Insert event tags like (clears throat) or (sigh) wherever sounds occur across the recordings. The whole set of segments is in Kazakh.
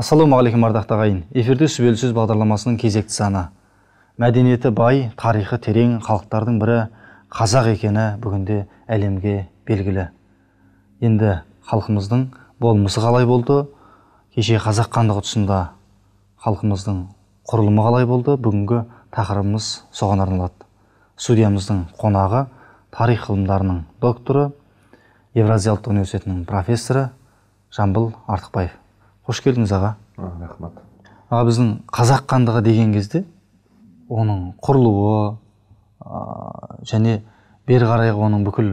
ассалаумағалейкум ардақты ағайын. Эфирде сүбелі бағдарламасының кезекті саны. Мәдениеті бай тарихы терең халықтардың бірі қазақ екені бүгінде әлемге белгілі. Енді халқымыздың болмысы қалай болды? Кеше қазақ хандығы тұсында халқымыздың құрылымы қалай болды? Бүгінгі тақырыбымыз соған арналады. Студиямыздың қонағы тарих ғылымдарының докторы евразия ұлттық университетінің профессоры жамбыл артықбаев. Қош келдіңіз аға. Рахмет аға біздің қазақ хандығы деген кезде оның құрылуы және бері қарайғы оның бүкіл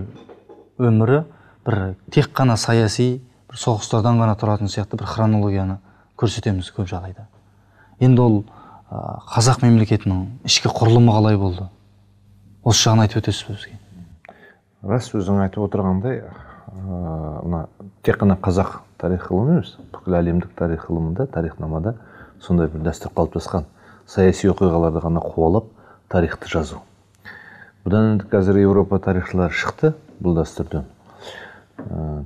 өмірі бір тек қана саяси бір соғыстардан ғана тұратын сияқты бір хронологияны көрсетеміз көп жағдайда. Енді ол қазақ мемлекетінің ішкі құрылымы қалай болды? Осы жағын айтып өтесіз бе бізге? Рас өзің айтып отырғандай мына тек қана қазақ тарих ғылымы емес бүкіл әлемдік тарих ғылымында тарихнамада сондай бір дәстүр қалыптасқан саяси оқиғаларды ғана қуалап тарихты жазу. Бұдан енді қазір еуропа тарихшылары шықты бұл дәстүрден.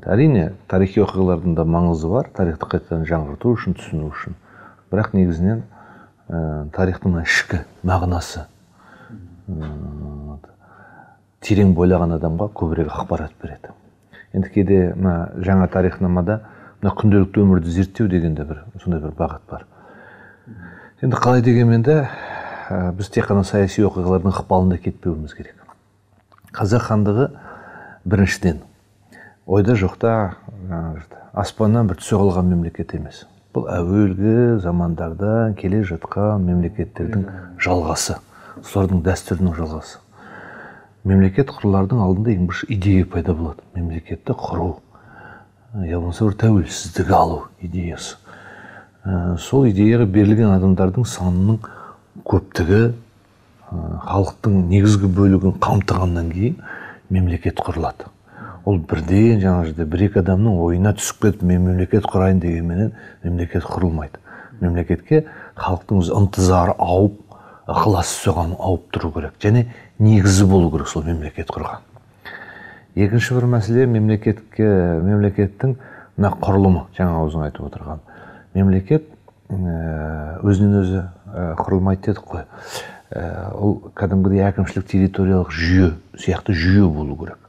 Әрине тарихи оқиғалардың да маңызы бар тарихты қайтадан жаңғырту үшін түсіну үшін. Бірақ негізінен ә, тарихтың ішкі мағынасы терең бойлаған адамға көбірек ақпарат береді. Енді кейде мына жаңа тарихнамада мына күнделікті өмірді зерттеу деген де бір сондай бір бағыт бар. Енді қалай дегенмен де ә, біз тек қана саяси оқиғалардың ықпалында кетпеуіміз керек. Қазақ хандығы біріншіден ойда жоқта аспаннан бір түсе қалған мемлекет емес. Бұл әуелгі замандардан келе жатқан мемлекеттердің жалғасы солардың дәстүрінің жалғасы. Мемлекет құрылардың алдында ең бірінші идея пайда болады. Мемлекетті құру. Я болмаса бір тәуелсіздік алу идеясы. Ә, сол идеяға берілген адамдардың санының көптігі ә, халықтың негізгі бөлігін қамтығаннан кейін мемлекет құрылады. Ол бірден жаңағы жерде бір екі адамның ойына түсіп кетіп мен мемлекет құрайын дегенменен мемлекет құрылмайды. Мемлекетке халықтың ынтызары ауып ықыласы соған ауып тұру керек және негізі болу керек сол мемлекет құрған. Екінші бір мәселе мемлекетке мемлекеттің мына құрылымы жаңа өзің айтып отырған. Мемлекет өзінен өзі құрылмайды дедік қой ол кәдімгідей әкімшілік территориялық жүйе сияқты жүйе болу керек.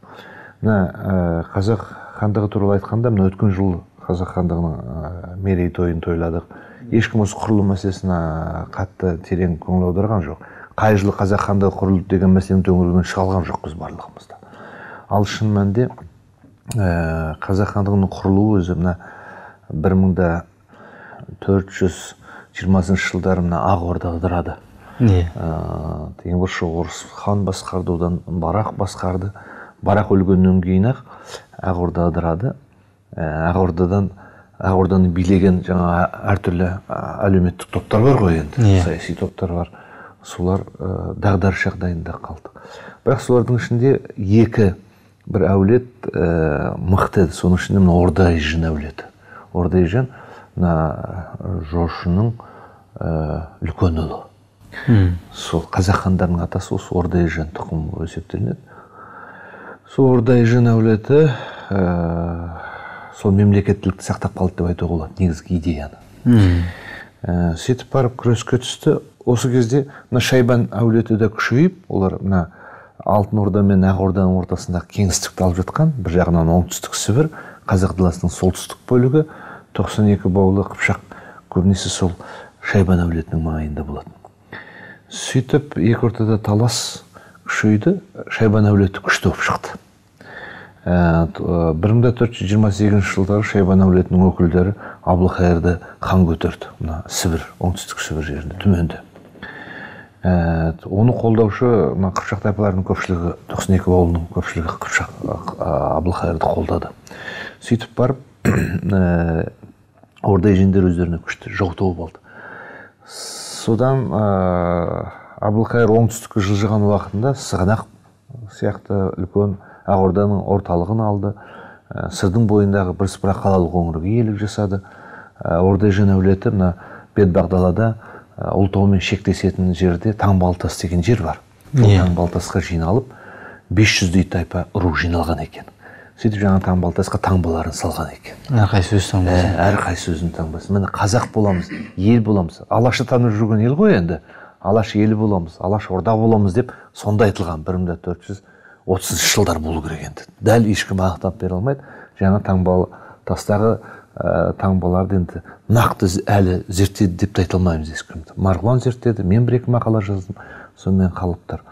Мына қазақ хандығы туралы айтқанда мына өткен жылы қазақ хандығының мерейтойын тойладық. Ешкім осы құрылым мәселесіне қатты терең көңіл аударған жоқ. Қай жылы қазақ хандығы құрылды деген мәселенің төңірегінен шыға алған жоқпыз барлығымыз. Ал шын мәнінде ә, қазақ хандығының құрылуы өзі мына бір мың да төрт жүз жиырмасыншы жылдары мына ақ орда ыдырады иә ең бірінші орыс хан басқарды одан барақ басқарды. Барақ өлгеннен кейін ақ ақ орда ыдырады ақ ордадан ақ орданы билеген жаңа әртүрлі әлеуметтік топтар бар ғой енді. Yeah. Саяси топтар бар. Солар ә, дағдарыс жағдайында қалды. Бірақ солардың ішінде екі бір әулет ә, мықты еді. Соның ішінде мына ордайжан әулеті. Ордайжан мына жошының ә, үлкен ұлы. Сол қазақ хандарының атасы осы ордайжан тұқымы есептелінеді. Сол ордайжан әулеті сол мемлекеттілікті сақтап қалды деп айтуға болады негізгі идеяны. Ә, сөйтіп барып күреске түсті. Осы кезде мына шайбан әулеті де күшейіп олар мына алтын орда мен ақ орданың ортасындағы кеңістікті алып жатқан бір жағынан оңтүстік сібір қазақ даласының солтүстік бөлігі 92 баулы қыпшақ көбінесе сол шайбан әулетінің маңайында болатын. Сөйтіп екі ортада талас күшейді шайбан әулеті күшті болып шықты. Ә, бір мың төрт жүз жиырма сегізінші жылдары шайбан әулетінің өкілдері әбілқайырды хан көтерді. Мына сібір оңтүстік сібір жерінде түменде. Ә, оны қолдаушы мына қыпшақ тайпаларының көпшілігі тоқсан екі ауылының көпшілігі қыпшақ әбілқайырды қолдады. Сөйтіп барып ә, (clears throat) орда ежендер өздеріне күшті жау тауып алды. Содан әбілқайыр оңтүстікке жылжыған уақытында сығанақ сияқты үлкен ақ орданың орталығын алды. Ә, сырдың бойындағы бірсыпыра қалалық өңірге иелік жасады. Ә, ордайжан әулеті мына бетбақдалада ә, ұлытаумен шектесетін жерде таңбалтас деген жер бар. Yeah. Иә. таңбалтасқа жиналып 500 жүздей тайпа ру жиналған екен. Сөйтіп жаңағы таңбалы тасқа таңбаларын салған екен. Әрқайсысы өз ә, таңбасы әрқайсысы өзінің таңбасы. Міне қазақ боламыз ел боламыз. Алашты танып жүрген ел ғой енді. Алаш елі боламыз алаш орда боламыз деп сонда айтылған бір мың төрт жүз отызыншы жылдар болу керек енді. Дәл ешкім анықтап бере алмайды. Жаңа таңбалы тастағы ә, таңбаларды енді нақты әлі зерттеді деп те айта алмаймыз ешкім марғұлан зерттеді мен бір екі мақала жаздым сонымен қалып тұр.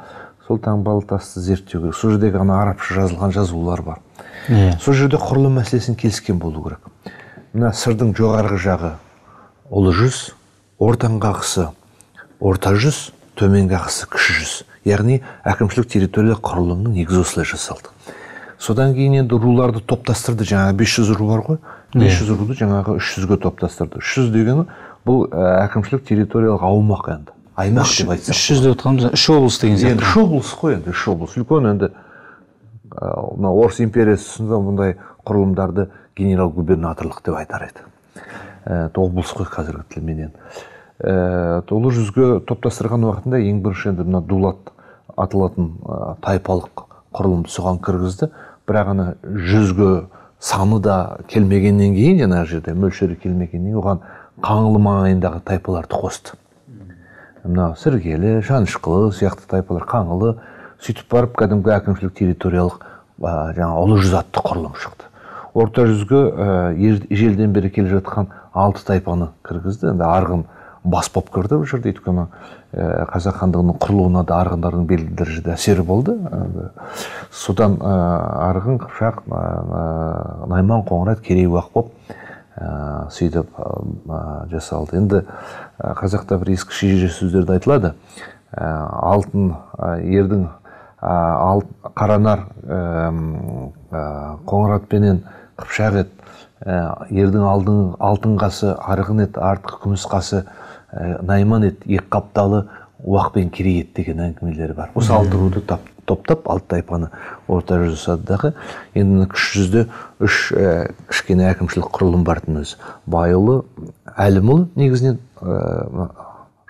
Сол таңбалы тасты зерттеу керек. Сол жердегі ана арабша жазылған жазулар бар. Иә. Сол жерде құрылым мәселесін келіскен болу керек. Мына сырдың жоғарғы жағы ұлы жүз ортаңғақысы орта жүз төменғақысы кіші жүз. Яғни әкімшілік территориялық құрылымның негізі осылай жасалды. Содан кейін енді руларды топтастырды. Жаңағы 500 ру бар ғой. 500 руды жаңағы 300-ге топтастырды 300 дегені бұл ә, әкімшілік территориялық аумақ енді. Аймақ деп айтсақ үш жүз деп отқанымыз үш облыс деген енді сияқты. үш облыс қой енді үш облыс. Үлкен енді ә, мына орыс империясы тұсында бұндай құрылымдарды генерал губернаторлық деп айтар еді. Ә, облыс қой қазіргі тілменен ә, ұлы жүзге топтастырған уақытында ең бірінші енді мына дулат аталатын ә, тайпалық құрылымды соған кіргізді. Бірақ ана жүзге саны да келмегеннен кейін жаңағы жерде мөлшері келмегеннен кейін оған қаңлы маңайындағы тайпаларды қосты. Мынау сіргелі шанышқылы сияқты тайпалар қаңлы сөйтіп барып кәдімгі әкімшілік территориялық ә, жаңа ұлы жүз атты құрылым шықты. Орта жүзге ежелден бері келе жатқан алты тайпаны кіргізді. Енді арғын бас болып кірді бұл жерде. Өйткені қазақ хандығының құрылуына да арғындардың белгілі дәрежеде әсері болды. Содан арғын қыпшақ найман қоңырат керей уақ болып сөйтіп жасалды. Енді қазақта бір ескі шежіре сөздерде айтылады. Алтын ердің ал, қаранар қоңыратпенен қыпшақ ет ердің алтын қасы арғын ет артқы күміс қасы найман ет екі қапталы уақ пен керей ет деген әңгімелері бар. Осы алты руды тап, топтап алты тайпаны орта жүз жасады дағы. Енді мына кіші жүзде үш ә, кішкене әкімшілік құрылым бар тын өзі. Байұлы әлімұлы негізінен ә,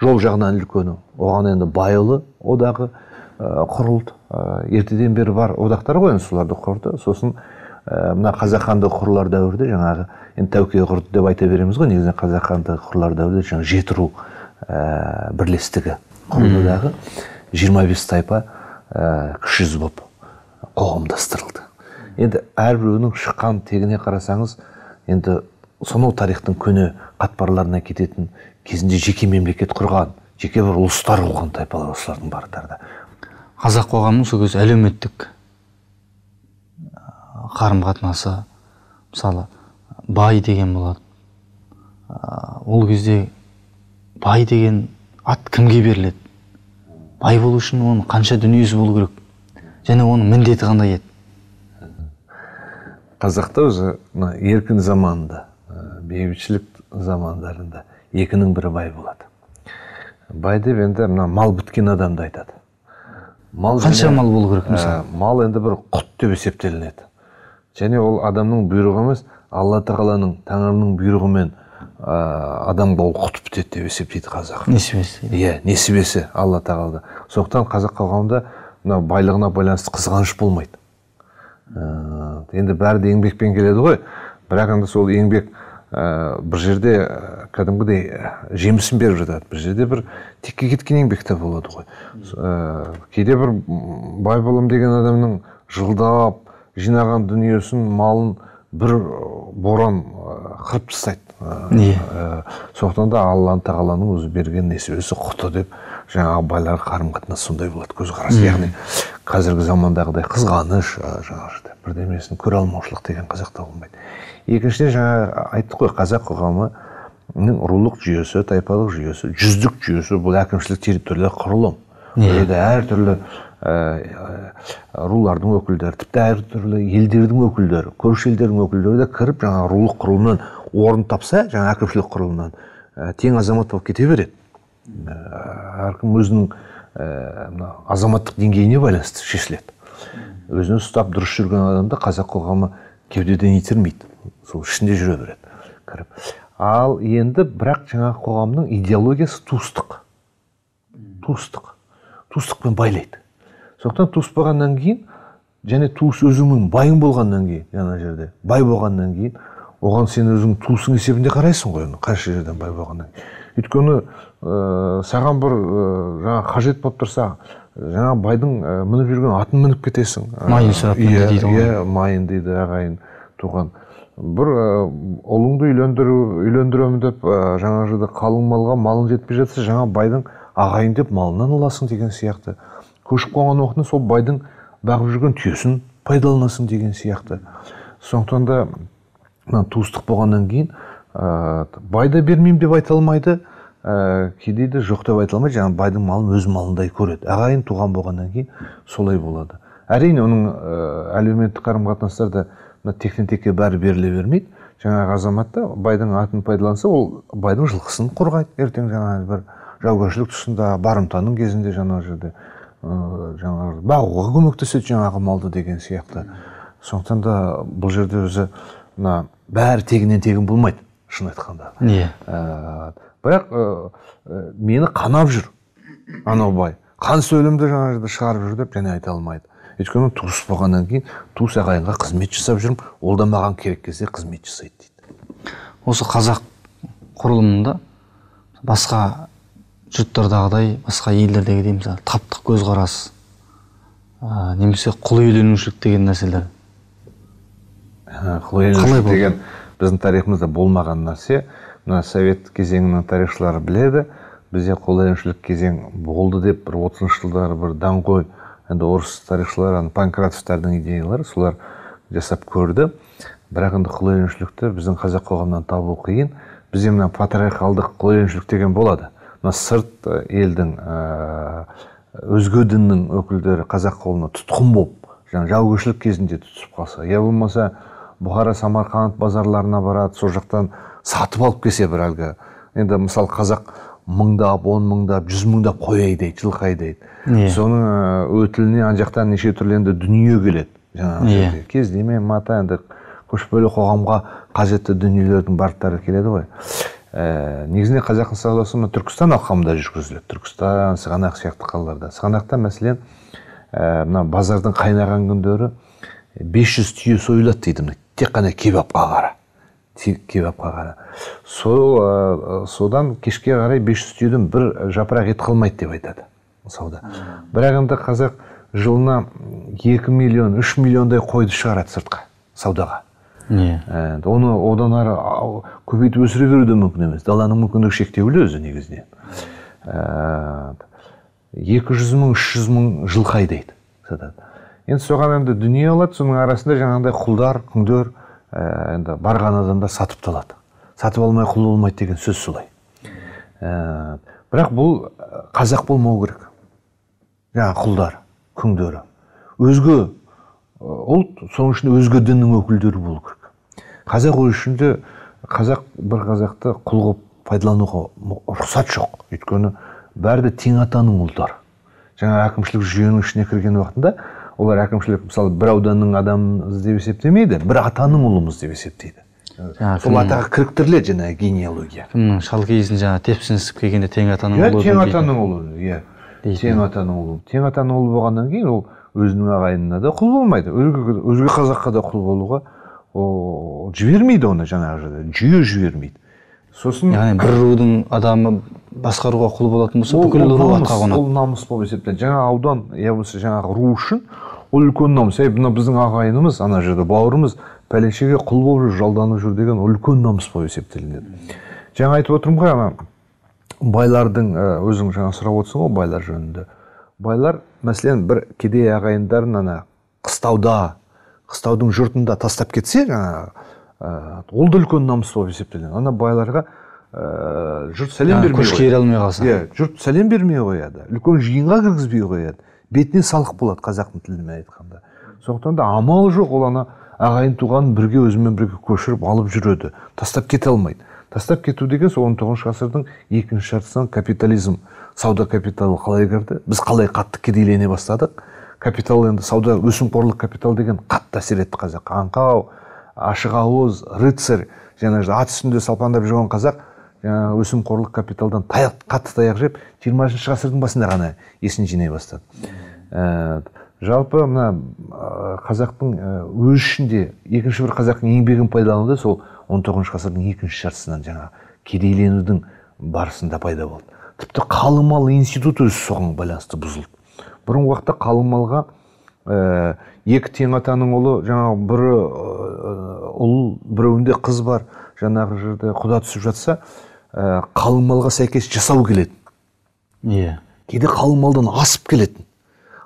жол жағынан үлкені. Оған енді байұлы одағы құрылды. Ә, ертеден бері бар одақтар ғой енді соларды құрды. Сосын ә, мына қазақ хандығы құрылар дәуірде жаңағы енді тәуке құрды деп айта береміз ғой негізінен қазақ хандығы құрылар дәуірде жаңағы жеті ру ә, бірлестігі құрылды дағы 25 тайпа ә, кіші жүз болып қоғамдастырылды. Енді әрбіреуінің шыққан тегіне қарасаңыз енді сонау тарихтың көне қатпарларына кететін кезінде жеке мемлекет құрған жеке бір ұлыстар болған тайпалар осылардың барлықтары да. Қазақ қоғамының сол кезде әлеуметтік қарым қатынасы мысалы бай деген болады. Ол кезде бай деген ат кімге беріледі? Бай болу үшін оның қанша дүниесі болу керек? Және оның міндеті қандай еді? Қазақта өзі мына еркін заманында бейбітшілік замандарында екінің бірі бай болады. Бай деп енді мына мал біткен адамды айтады. Мал қанша мал болу керек мысалы? мал енді бір құт деп есептелінеді. Және ол адамның бұйрығы емес алла тағаланың тәңірінің бұйрығымен ә, адамға ол құт бітеді деп есептейді қазақ. Несібесі. Иә несібесі алла тағалада сондықтан қазақ қоғамында мына байлығына байланысты қызғаныш болмайды. Ә, енді бәрі де еңбекпен келеді ғой. Бірақ енді сол еңбек ә, бір жерде кәдімгідей ә, жемісін беріп жатады. Бір жерде бір текке кеткен еңбек те болады ғой. Ә, кейде бір бай болам деген адамның жылдап жинаған дүниесін малын бір боран қырып тастайды. Иә. сондықтан да алла тағаланың өзі берген несібесі құты деп жаңағы байларға қарым қатынас сондай болады көзқарас яғни қазіргі замандағыдай қызғаныш жаңағы бірдемесін көре алмаушылық деген қазақта болмайды. Екіншіден жаңа айттық қой қазақ қоғамының рулық жүйесі тайпалық жүйесі жүздік жүйесі бұл әкімшілік территориялық құрылым. Жерде әртүрлі ә, рулардың өкілдері тіпті әртүрлі елдердің өкілдері көрші елдердің өкілдері де кіріп жаңағы рулық құрылымнан орын тапса жаңа әкімшілік құрылымнан ә, тең азамат болып кете береді. Ә, әркім өзінің ә, азаматтық деңгейіне байланысты шешіледі. Өзін ұстап дұрыс жүрген адамды қазақ қоғамы кеудеден итермейді. Сол ішінде жүре береді кіріп. Ал енді бірақ жаңағы қоғамның идеологиясы туыстық. Туыстық. Туыстықпен байлайды. Сондықтан туыспағаннан кейін және туыс өзіңнің байың болғаннан кейін жаңа жерде бай болғаннан кейін оған сен өзің туысың есебінде қарайсың ғой оны қанша жерден бай болғаннан кейін. Өйткені ә, саған бір ә, жаңа қажет болып тұрса жаңа байдың ә, мініп жүрген атын мініп кетесің. Майын сұрап иә иә майын дейді ағайын туған. Бір ә, ұлыңды үйлендіру үйлендіремін деп ә, жаңа жерде қалың малға малың жетпей жатса жаңа байдың ағайын деп малынан аласың деген сияқты. Көшіп қонған уақытында сол байдың бағып жүрген түйесін пайдаланасың деген сияқты. Сондықтан да мына туыстық болғаннан кейін ә, бай да бермеймін деп айта алмайды ә, кедейді жоқ деп айта алмайды жаңағы байдың малын өз малындай көреді. Ағайын туған болғаннан кейін солай болады. Әрине оның ә, әлеуметтік қарым қатынастарда мына тектен текке бәрі беріле бермейді. Жаңағы азамат та байдың атын пайдаланса ол байдың жылқысын қорғайды. Ертең жаңағы бір жаугершілік тұсында барымтаның кезінде жаңағы жерде ыыы жаңағы бағуға көмектеседі жаңағы малды деген сияқты. Сондықтан да бұл жерде өзі мына бәрі тегіннен тегін болмайды шын айтқанда. Иә. Ә, бірақ ә, ә, мені қанап жүр анау бай. Қан сөлімді жаңа жерде шығарып жүр деп және айта алмайды. Өйткені туыс болғаннан кейін туыс ағайынға қызмет жасап жүрмін ол да маған керек кезде қызмет жасайды дейді. Осы қазақ құрылымында басқа жұрттардағыдай басқа елдердегідей мысалы таптық көзқарас ә, немесе құл иеленушілік деген нәрселер. Болды? деген біздің тарихымызда болмаған нәрсе. Мына совет кезеңінің тарихшылары біледі бізде қолайыншылық кезең болды деп бір отызыншы жылдары бір даңғой енді орыс тарихшылар ана панкратовтардың идеялары солар жасап көрді. Бірақ енді құлайыншылықты біздің қазақ қоғамынан табу қиын. Бізде мына патриархалдық құлайыншылық деген болады. Мына сырт ә, елдің ә, өзге діннің өкілдері қазақ қолына тұтқын болып жаңағы жаугершілік кезінде түсіп қалса я болмаса бұхара самарқанд базарларына барады сол жақтан сатып алып келсе бір әлгі енді мысалы қазақ мыңдап он мыңдап жүз мыңдап қой айдайды жылқы айдайды Иә. соның ә, өтіліне ана жақтан неше түрлі енді дүние келеді жаңағы Иә. жерде. кездеме мата енді көшпелі қоғамға қажетті дүниелердің барлықтары келеді ғой ә, негізінде саудасы мына түркістан алқабында жүргізіледі. Түркістан сығанақ сияқты қалаларда. Сығанақта мәселен ә, мына базардың қайнаған күндері 500 түйе сойылады дейді мына тек қана кебапқа қара кебапқа қара сол ә, содан кешке қарай 500 түйеден бір жапырақ ет қалмайды деп айтады сауда. Бірақ енді қазақ жылына 2 миллион 3 миллиондай қойды шығарады сыртқа саудаға. Иә Ә, оны одан ары көбейтіп өсіре беру де мүмкін емес даланың мүмкіндігі шектеулі өзі негізінен екі жүз мың үш жүз мың жылқы айдайды сатады енді соған енді дүние алады соның арасында жаңағыдай құлдар күңдер ә, енді барған адамдар сатып та алады сатып алмай құл болмайды деген сөз солай. Ә, бірақ бұл ә, қазақ болмау керек. Жаңағы құлдар күңдері өзге ұлт соның ішінде өзге діннің өкілдері болу керек. Қазақ өз ішінде қазақ бір қазақты құл қылып пайдалануға рұқсат жоқ. Өйткені бәрі де тең атаның ұлдары. Жаңа әкімшілік жүйенің ішіне кірген уақытында олар әкімшілік мысалы бір ауданның адамымыз деп есептемейді бір атаның ұлымыз деп есептейді. Жаңағы сол атаға кіріктіріледі жаңағы генеалогия. кімнің шалкиізін жаңағы тепсінісіп келгенде тең атаның иә ұлы тең екен дейді. атаның ұлы иә. Тең атаның ұлы. Тең атаның ұлы болғаннан кейін ол өзінің ағайынына да құл болмайды. Өзге қазаққа да құл болуға ол жібермейді оны жаңағы жерде жүйе жібермейді сосын яғни бір рудың адамы басқа руға құл болатын болса ол, бүкіл ру намыс, атқа қонады ол намыс болып есептеледі. Жаңағы аудан я болмаса жаңағы ру үшін ол үлкен намыс. Ей мына біздің ағайынымыз ана жерде бауырымыз пәленшеге құл болып жүр жалданып жүр деген ол үлкен намыс болып есептелінеді. Жаңа айтып отырмын ғой ана байлардың өзің жаңа сұрап отырсың ғой байлар жөнінде. Байлар мәселен бір кедей ағайындарын ана қыстауда қыстаудың жұртында тастап кетсе жаңағы ә, ол да үлкен намыс болып есептелінеді ана байларға ә, жұрт сәлем бермей көшке қояды. ере алмай қалса. иә жұрт сәлем бермей қояды. Үлкен жиынға кіргізбей қояды. Бетіне салық болады қазақтың тілімен айтқанда. Сондықтан да амал жоқ. Ол ана ағайын туғанын бірге өзімен бірге көшіріп алып жүреді. Тастап кете алмайды. Тастап кету деген сол он тоғызыншы ғасырдың екінші жартысынан капитализм сауда капиталы қалай кірді? Біз қалай қатты кедейлене бастадық? Капитал енді сауда өсімқорлық капитал деген қатты әсер етті қазаққа аңқау ашық ауыз рыцарь жаңағы ат үстінде салпаңдап жүрген қазақ жаңағы өсімқорлық капиталдан таяқ қатты таяқ жеп жиырмасыншы ғасырдың басында ғана есін жинай бастады. Ә, жалпы мына қазақтың ә, өз ішінде екінші бір қазақтың еңбегін пайдалануда сол 19 ғасырдың екінші жартысынан жаңа кедейленудің барысында пайда болды. Тіпті қалың институты соған байланысты бұзылды. Бұрынғы уақытта қалың малға ә, екі тең атаның ұлы жаңағы бірі ұл біреуінде қыз бар жаңағы жерде құда түсіп жатса ә, қалың малға сәйкес жасау келеді иә. Кейде қалың малдан асып келетін.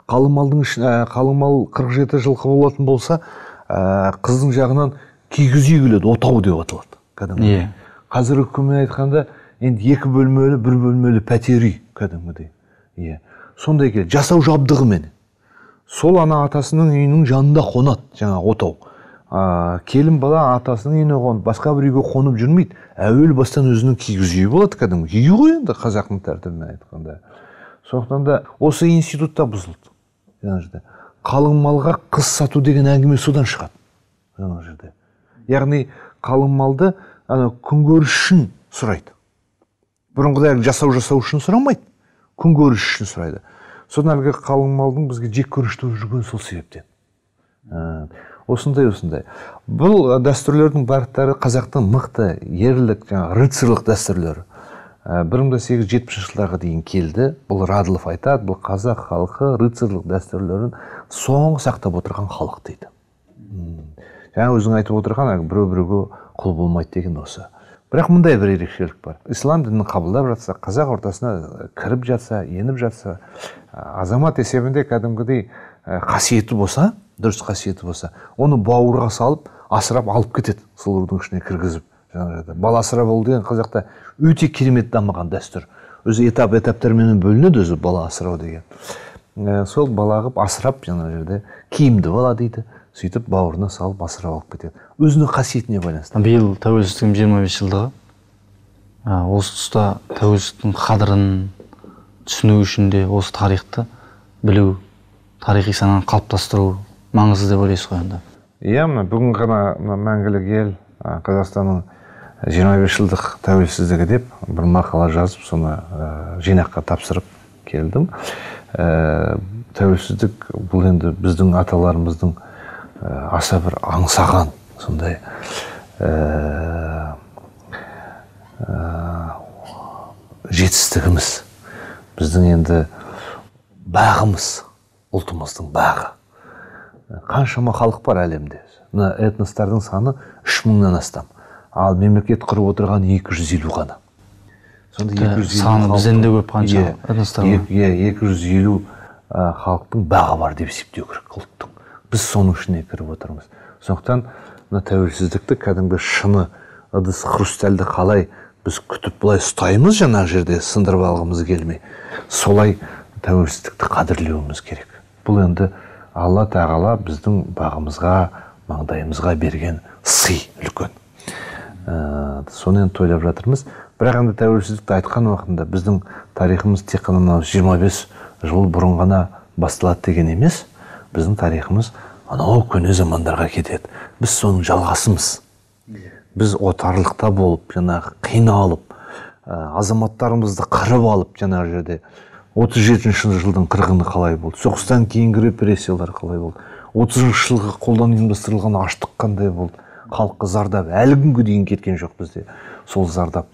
Қалың малдың ішін ә, қалың мал 47 жылқы болатын болса ә, қыздың жағынан кигіз үй келеді отау деп аталады кәдімгідей. Иә. Қазіргі күнмен айтқанда енді екі бөлмелі бір бөлмелі пәтер үй кәдімгідей. Иә. Сондай келеді жасау жабдығымен сол ана атасының үйінің жанында қонады жаңағы отау. Ә, келін бала атасының үйіне қонып басқа бір үйге қонып жүрмейді. Әуел бастан өзінің кигіз үйі болады кәдімгі. Үй ғой енді қазақтың тәртібімен айтқанда. Сондықтан да осы институт та бұзылды жаңа жерде. Қалың малға қыз сату деген әңгіме содан шығады жаңа жерде. Яғни қалың малды ана күнкөріс үшін сұрайды. Бұрынғыдай жасау жасау үшін сұрамайды. Күнкөріс үшін сұрайды. Содан әлгі қалың малдың бізге жек көрінішті болып жүргені сол себептен. Ә, осындай осындай. Бұл дәстүрлердің барлықтары қазақтың мықты ерлік жаңағы рыцарлық дәстүрлері. Бір мың сегіз жүз жетпісінші жылдарға дейін келді. Бұл радылов айтады бұл қазақ халқы рыцарлық дәстүрлерін соңғы сақтап отырған халық дейді. Жаңа өзің айтып отырған біреу біреуге құл болмайды деген осы. Бірақ мындай бір ерекшелік бар. Ислам дінін қабылдап жатса қазақ ортасына кіріп жатса еніп жатса азамат есебінде кәдімгідей қасиеті болса дұрыс қасиеті болса оны бауырға салып асырап алып кетеді сол рудың ішіне кіргізіп жаңағы бала асырап алу деген қазақта өте керемет дамыған дәстүр. Өзі этап этаптармен бөлінеді өзі бала асырау деген. Сол бала қылып асырап жаңа жерде киімді бала дейді сөйтіп бауырына салып асырап алып кетеді. Өзінің қасиетіне байланысты. Биыл тәуелсіздіктің жиырма бес жылдығы осы тұста тәуелсіздіктің қадірін түсіну үшін де осы тарихты білу тарихи сананы қалыптастыру маңызды деп ойлайсыз ғой енді? Иә мына бүгін ғана мына мәңгілік ел қазақстанның жиырма бес жылдық тәуелсіздігі деп бір мақала жазып соны ә, жинаққа тапсырып келдім. Ә, тәуелсіздік бұл енді біздің аталарымыздың аса бір аңсаған сондай. Ә, ә, жетістігіміз. Біздің енді бағымыз ұлтымыздың бағы. Қаншама халық бар әлемде. Мына этностардың саны үш мыңнан астам. Ал мемлекет құрып отырған 250 ғана. Сонда саны бізден де көп қанша иә екі жүз елу халықтың бағы бар деп есептеу керек. Ұлттың біз соның ішіне кіріп отырмыз. Сондықтан мына тәуелсіздікті кәдімгі шыны ыдыс хрустальды қалай біз күтіп былай ұстаймыз жаңа жерде сындырып алғымыз келмей солай тәуелсіздікті қадірлеуіміз керек. Бұл енді алла тағала біздің бағымызға маңдайымызға берген сый үлкен. Ә, соны енді тойлап жатырмыз. Бірақ енді тәуелсіздікті айтқан уақытында біздің тарихымыз тек қана мынау жиырма бес жыл бұрын ғана басталады деген емес. Біздің тарихымыз анау көне замандарға кетеді. Біз соның жалғасымыз. Біз отарлықта болып жаңағы қиналып ә, азаматтарымызды қырып алып жаңағы жерде отыз жетінші жылдың қырғыны қалай болды? Соғыстан кейінгі репрессиялар қалай болды? отызыншы жылғы қолдан ұйымдастырылған аштық қандай болды? Халыққа зардап. Әлі күнге дейін кеткен жоқ бізде сол зардап.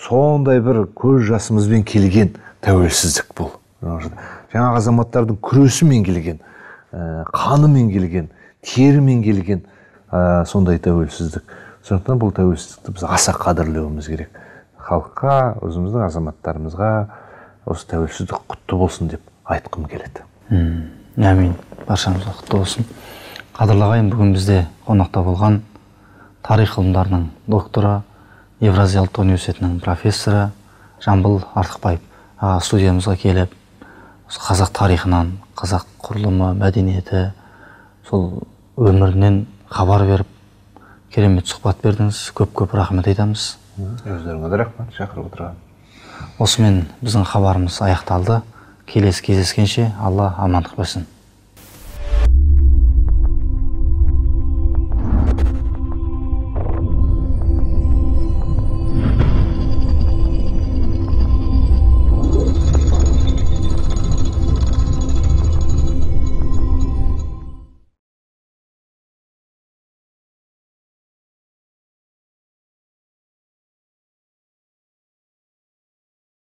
Сондай бір көз жасымызбен келген тәуелсіздік бұл. Жаңағы азаматтардың күресімен келген. Ә, қанымен келген терімен келген ә, сондай тәуелсіздік. Сондықтан бұл тәуелсіздікті біз аса қадірлеуіміз керек. Халыққа өзіміздің азаматтарымызға осы тәуелсіздік құтты болсын деп айтқым келеді. Әмин. Баршамызға құтты болсын. Қадірлі ағайын бүгін бізде қонақта болған тарих ғылымдарының докторы евразия ұлттық университетінің профессоры жамбыл артықбаев. Студиямызға келіп қазақ тарихынан қазақ құрылымы мәдениеті сол өмірінен хабар беріп керемет сұхбат бердіңіз. Көп көп рахмет айтамыз. Өздеріңе де рахмет. Шақырып отырған. Осымен біздің хабарымыз аяқталды. Келесі кездескенше алла амандық берсін.